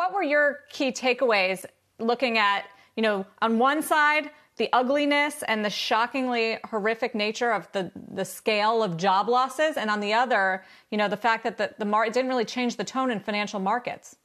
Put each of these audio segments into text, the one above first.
what were your key takeaways looking at, you know, on one side, the ugliness and the shockingly horrific nature of the, the scale of job losses, and on the other, you know, the fact that the, the mar- it didn't really change the tone in financial markets?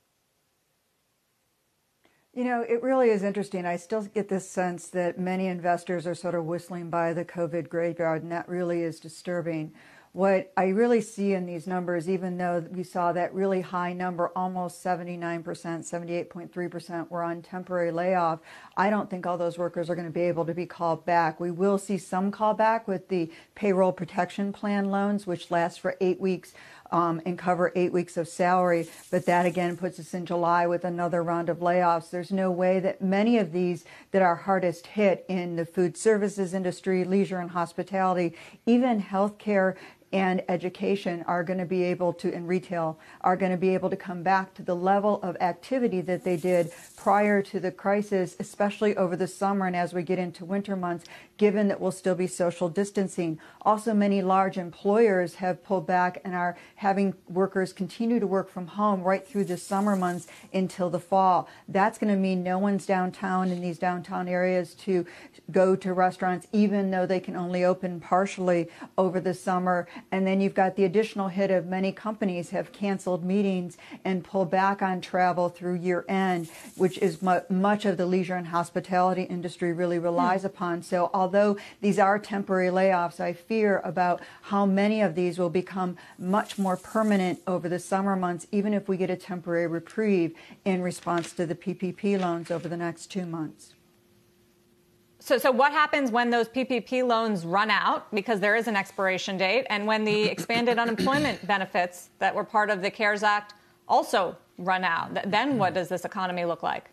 You know, it really is interesting. I still get this sense that many investors are sort of whistling by the COVID graveyard, and that really is disturbing. What I really see in these numbers, even though we saw that really high number, almost 79%, 78.3% were on temporary layoff, I don't think all those workers are going to be able to be called back. We will see some callback with the payroll protection plan loans, which last for eight weeks. Um, and cover eight weeks of salary. But that again puts us in July with another round of layoffs. There's no way that many of these that are hardest hit in the food services industry, leisure and hospitality, even healthcare and education are going to be able to, in retail, are going to be able to come back to the level of activity that they did prior to the crisis, especially over the summer and as we get into winter months, given that we'll still be social distancing. Also, many large employers have pulled back and are having workers continue to work from home right through the summer months until the fall. That's going to mean no one's downtown in these downtown areas to go to restaurants, even though they can only open partially over the summer. And then you've got the additional hit of many companies have canceled meetings and pulled back on travel through year end, which is mu- much of the leisure and hospitality industry really relies mm. upon. So although these are temporary layoffs, I fear about how many of these will become much more permanent over the summer months, even if we get a temporary reprieve in response to the PPP loans over the next two months. So, so what happens when those PPP loans run out because there is an expiration date, and when the expanded unemployment benefits that were part of the CARES Act also run out? Then what does this economy look like?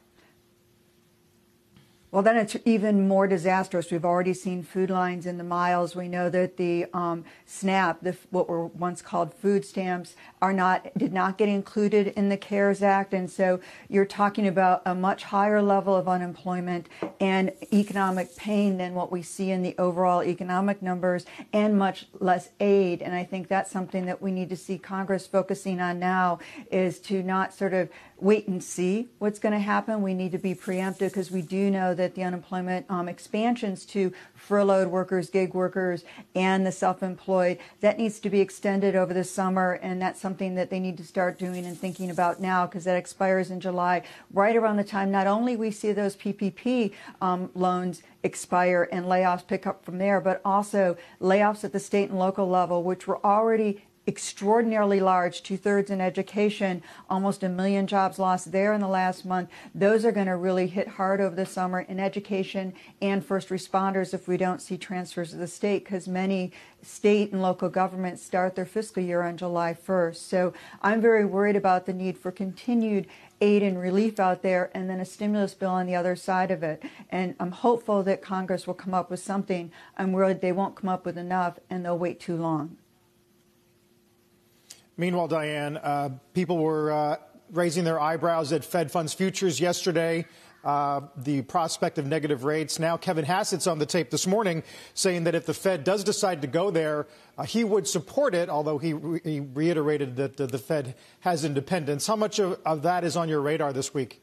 Well, then it's even more disastrous. We've already seen food lines in the miles. We know that the um, SNAP, the, what were once called food stamps, are not did not get included in the CARES Act, and so you're talking about a much higher level of unemployment and economic pain than what we see in the overall economic numbers, and much less aid. And I think that's something that we need to see Congress focusing on now is to not sort of wait and see what's going to happen. We need to be preemptive because we do know that the unemployment um, expansions to furloughed workers, gig workers, and the self-employed that needs to be extended over the summer, and that's something that they need to start doing and thinking about now because that expires in July, right around the time not only we see those PPP um, loans expire and layoffs pick up from there, but also layoffs at the state and local level, which were already extraordinarily large, two thirds in education, almost a million jobs lost there in the last month. Those are going to really hit hard over the summer in education and first responders if we don't see transfers to the state, because many state and local governments start their fiscal year on July 1st. So I'm very worried about the need for continued aid and relief out there and then a stimulus bill on the other side of it. And I'm hopeful that Congress will come up with something. I'm worried they won't come up with enough and they'll wait too long. Meanwhile, Diane, uh, people were uh, raising their eyebrows at Fed funds futures yesterday. Uh, the prospect of negative rates. Now, Kevin Hassett's on the tape this morning saying that if the Fed does decide to go there, uh, he would support it, although he, re- he reiterated that the, the, Fed has independence. How much of, of, that is on your radar this week?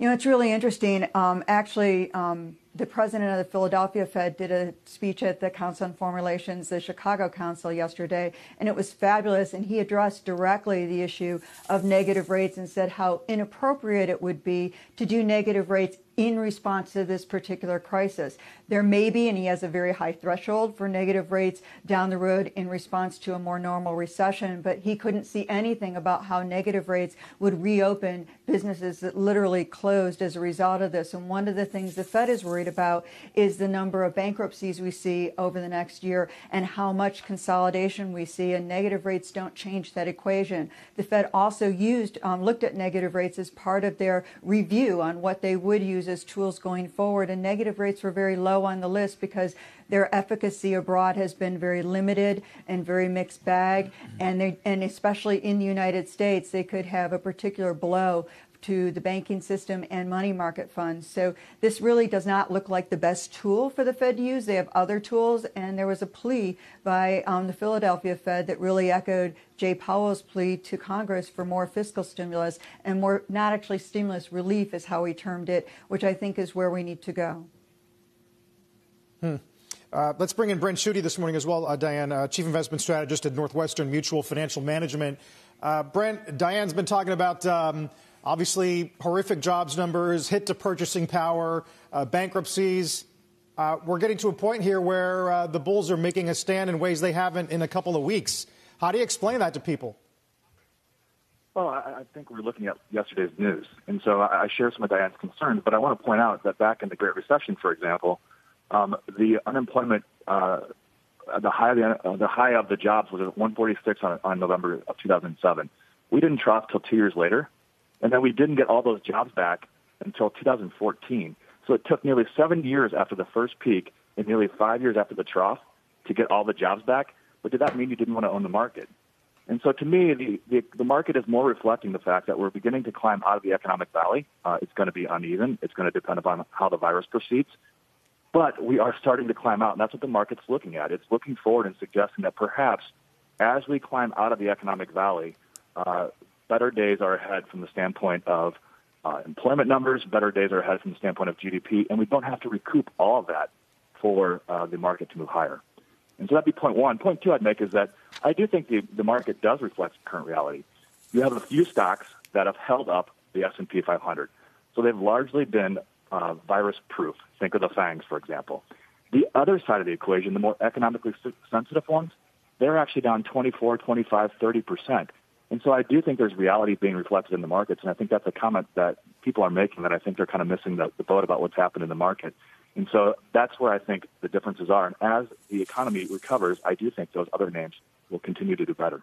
You know, it's really interesting. Um, actually, um, the president of the Philadelphia Fed did a speech at the Council on Foreign Relations, the Chicago Council yesterday, and it was fabulous. And he addressed directly the issue of negative rates and said how inappropriate it would be to do negative rates in response to this particular crisis. There may be, and he has a very high threshold for negative rates down the road in response to a more normal recession, but he couldn't see anything about how negative rates would reopen businesses that literally closed as a result of this. And one of the things the Fed is worried about is the number of bankruptcies we see over the next year and how much consolidation we see, and negative rates don't change that equation. The Fed also used, um, looked at negative rates as part of their review on what they would use as tools going forward. And negative rates were very low on the list because their efficacy abroad has been very limited and very mixed bag. And, they, and especially in the United States, they could have a particular blow to the banking system and money market funds. So this really does not look like the best tool for the Fed to use. They have other tools, and there was a plea by um, the Philadelphia Fed that really echoed Jay Powell's plea to Congress for more fiscal stimulus and more, not actually stimulus, relief is how he termed it, which I think is where we need to go. Hmm. Uh, let's bring in Brent Schutte this morning as well, uh, Diane, uh, Chief Investment Strategist at Northwestern Mutual Financial Management. Uh, Brent, Diane's been talking about um, obviously horrific jobs numbers, hit to purchasing power, uh, bankruptcies. Uh, we're getting to a point here where the Bulls are making a stand in ways they haven't in a couple of weeks. How do you explain that to people? Well, I, I think we're looking at yesterday's news. And so I, I share some of Diane's concerns, but I want to point out that back in the Great Recession, for example, um, the unemployment, uh, the high of the, uh, the high of the jobs was at 146 on, on November of 2007. We didn't trough till two years later, and then we didn't get all those jobs back until 2014. So it took nearly seven years after the first peak and nearly five years after the trough to get all the jobs back. But did that mean you didn't want to own the market? And so to me, the, the, the market is more reflecting the fact that we're beginning to climb out of the economic valley. Uh, it's going to be uneven. It's going to depend upon how the virus proceeds. But we are starting to climb out, and that's what the market's looking at. It's looking forward and suggesting that perhaps as we climb out of the economic valley, uh, better days are ahead from the standpoint of uh, employment numbers, better days are ahead from the standpoint of GDP, and we don't have to recoup all of that for uh, the market to move higher. And so that'd be point one. Point two I'd make is that I do think the, the market does reflect current reality. You have a few stocks that have held up the S&P 500. So they've largely been uh, virus proof. Think of the FANGs, for example. The other side of the equation, the more economically sensitive ones, they're actually down 24, 25, 30 percent. And so I do think there's reality being reflected in the markets, and I think that's a comment that people are making that I think they're kind of missing the, the boat about what's happened in the market. And so that's where I think the differences are. And as the economy recovers, I do think those other names will continue to do better.